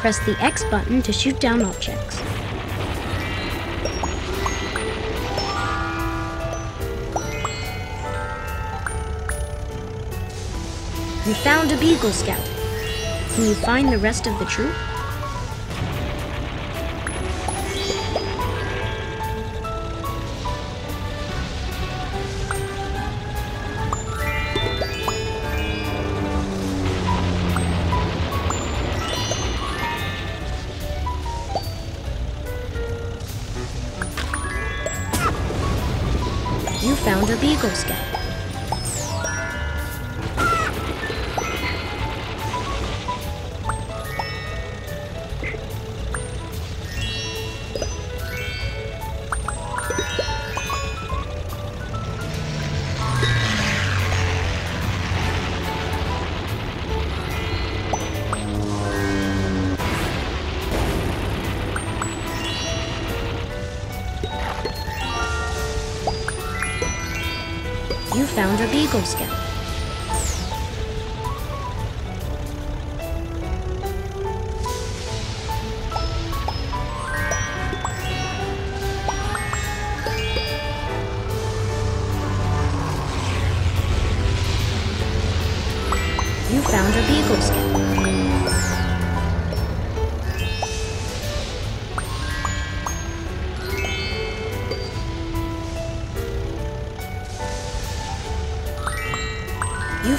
Press the X button to shoot down objects. You found a Beagle Scout. Can you find the rest of the troop? A Scout. Beagle Scout.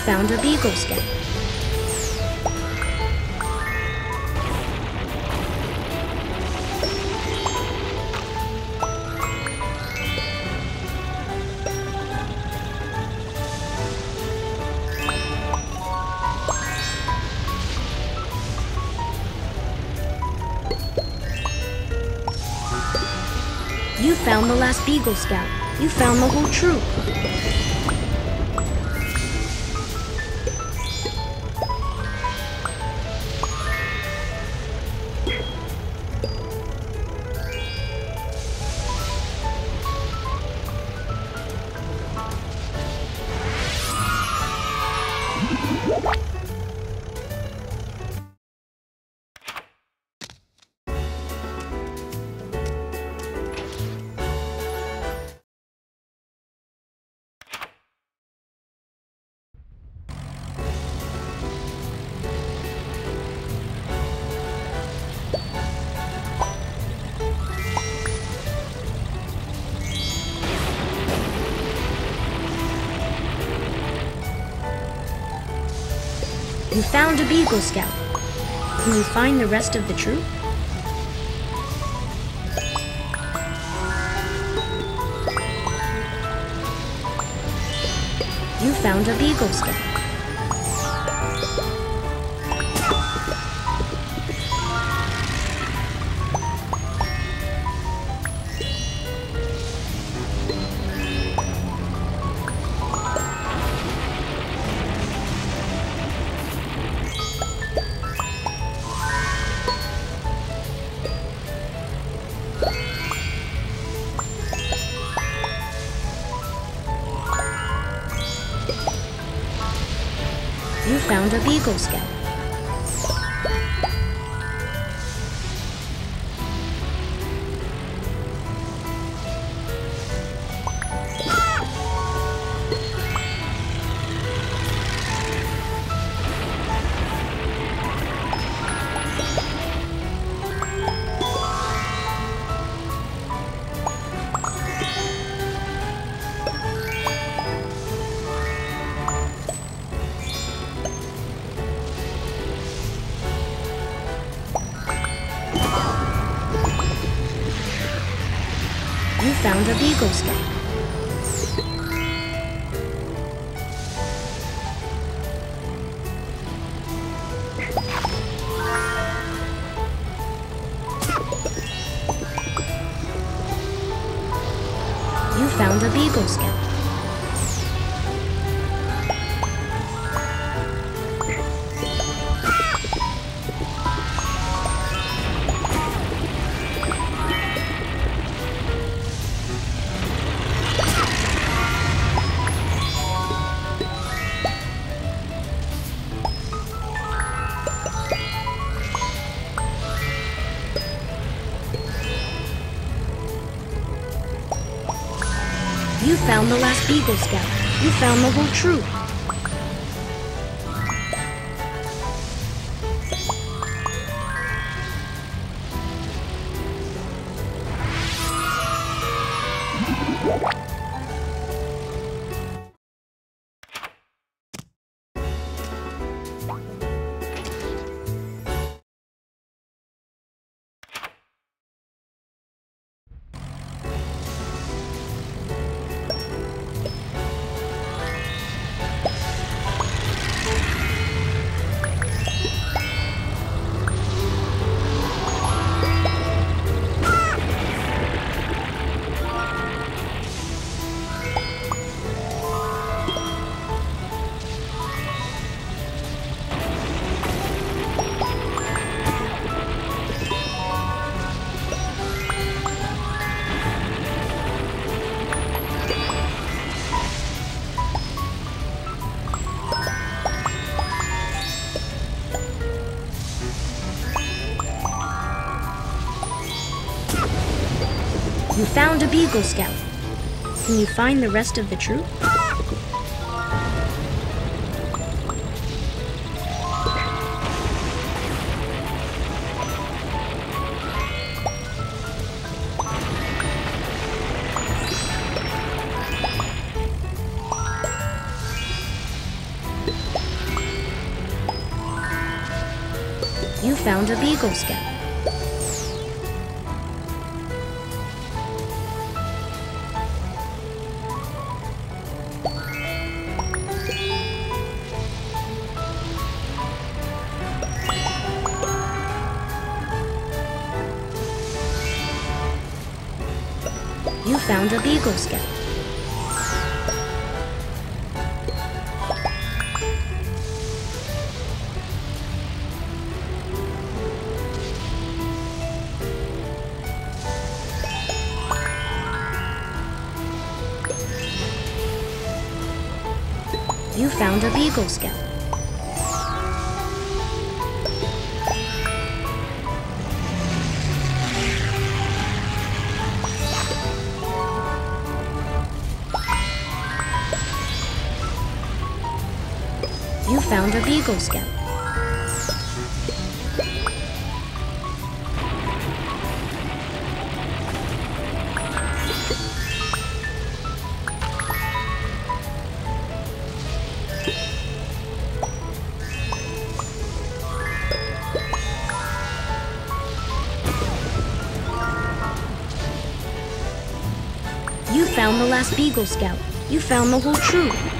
Found Beagle Scout. You found the last Beagle Scout. You found the whole troop. You found a Beagle Scout. Can you find the rest of the troop? You found a Beagle Scout. A Scout. Found a Beagle Scout. You found a Beagle Scout. You found the last Beagle Scout. You found the whole troop. Found a Beagle Scout. Can you find the rest of the troop? You found a Beagle Scout. Found a Beagle Scout. You found a Beagle Scout. You found a Beagle Scout. You found the last Beagle Scout. You found the whole troop.